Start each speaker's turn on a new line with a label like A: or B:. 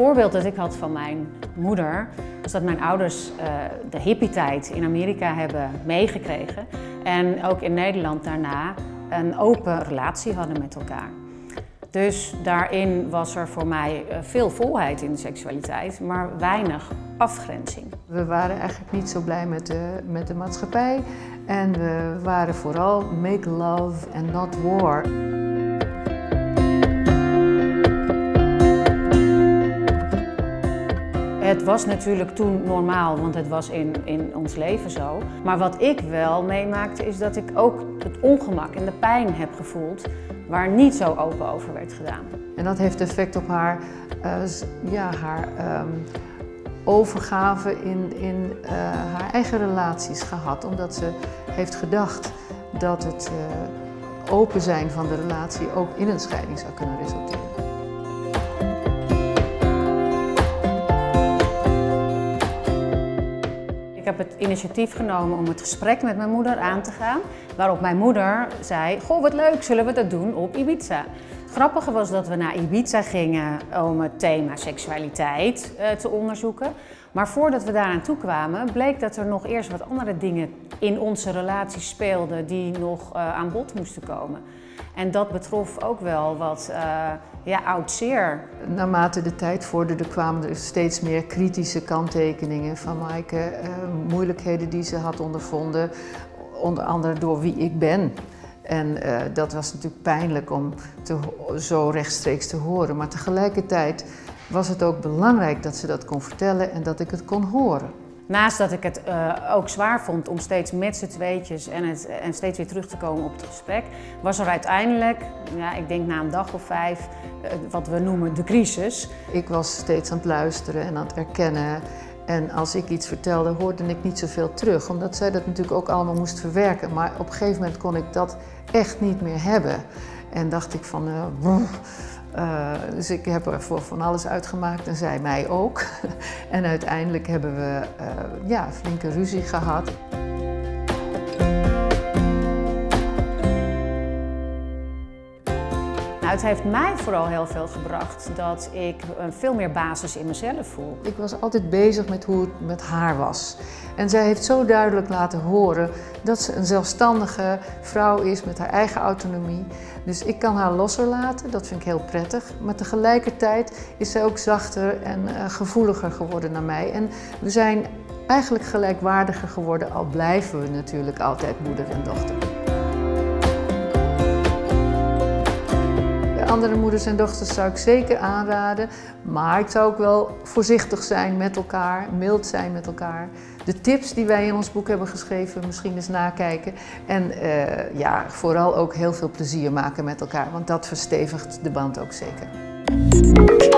A: voorbeeld dat ik had van mijn moeder was dat mijn ouders uh, de hippie-tijd in Amerika hebben meegekregen. En ook in Nederland daarna een open relatie hadden met elkaar. Dus daarin was er voor mij eh, veel volheid in de seksualiteit, maar weinig afgrenzing.
B: We waren eigenlijk niet zo blij met de, met de maatschappij en we waren vooral make love and not war.
A: Het was natuurlijk toen normaal, want het was in, in ons leven zo. Maar wat ik wel meemaakte is dat ik ook het ongemak en de pijn heb gevoeld waar niet zo open over werd gedaan.
B: En dat heeft effect op haar, uh, ja, haar um, overgave in, in uh, haar eigen relaties gehad. Omdat ze heeft gedacht dat het uh, open zijn van de relatie ook in een scheiding zou kunnen resulteren.
A: Het initiatief genomen om het gesprek met mijn moeder aan te gaan. Waarop mijn moeder zei, goh wat leuk, zullen we dat doen op Ibiza? Het grappige was dat we naar Ibiza gingen om het thema seksualiteit eh, te onderzoeken. Maar voordat we daaraan toe kwamen, bleek dat er nog eerst wat andere dingen in onze relatie speelden die nog uh, aan bod moesten komen. En dat betrof ook wel wat uh, ja, oud zeer.
B: Naarmate de tijd vorderde kwamen er steeds meer kritische kanttekeningen van Maaike. Uh, moeilijkheden die ze had ondervonden, onder andere door wie ik ben. En uh, dat was natuurlijk pijnlijk om zo rechtstreeks te horen. Maar tegelijkertijd was het ook belangrijk dat ze dat kon vertellen en dat ik het kon horen.
A: Naast dat ik het uh, ook zwaar vond om steeds met z'n tweetjes en, het, en steeds weer terug te komen op het gesprek, was er uiteindelijk, ja, ik denk na een dag of vijf, uh, wat we noemen de crisis.
B: Ik was steeds aan het luisteren en aan het erkennen. En als ik iets vertelde, hoorde ik niet zoveel terug, omdat zij dat natuurlijk ook allemaal moest verwerken. Maar op een gegeven moment kon ik dat echt niet meer hebben. En dacht ik van, uh, dus ik heb er voor van alles uitgemaakt en zij mij ook. en uiteindelijk hebben we uh, ja, flinke ruzie gehad.
A: Nou, het heeft mij vooral heel veel gebracht dat ik veel meer basis in mezelf voel.
B: Ik was altijd bezig met hoe het met haar was. En zij heeft zo duidelijk laten horen dat ze een zelfstandige vrouw is met haar eigen autonomie. Dus ik kan haar losser laten, dat vind ik heel prettig. Maar tegelijkertijd is zij ook zachter en uh, gevoeliger geworden naar mij. En we zijn eigenlijk gelijkwaardiger geworden, al blijven we natuurlijk altijd moeder en dochter. Andere moeders en dochters zou ik zeker aanraden, maar ik zou ook wel voorzichtig zijn met elkaar, mild zijn met elkaar. De tips die wij in ons boek hebben geschreven, misschien eens nakijken. En uh, ja, vooral ook heel veel plezier maken met elkaar, want dat verstevigt de band ook zeker.